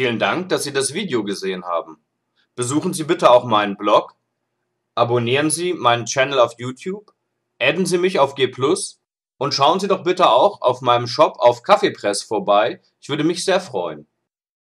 Vielen Dank, dass Sie das Video gesehen haben. Besuchen Sie bitte auch meinen Blog, abonnieren Sie meinen Channel auf YouTube, adden Sie mich auf G+, und schauen Sie doch bitte auch auf meinem Shop auf Kaffeepress vorbei. Ich würde mich sehr freuen.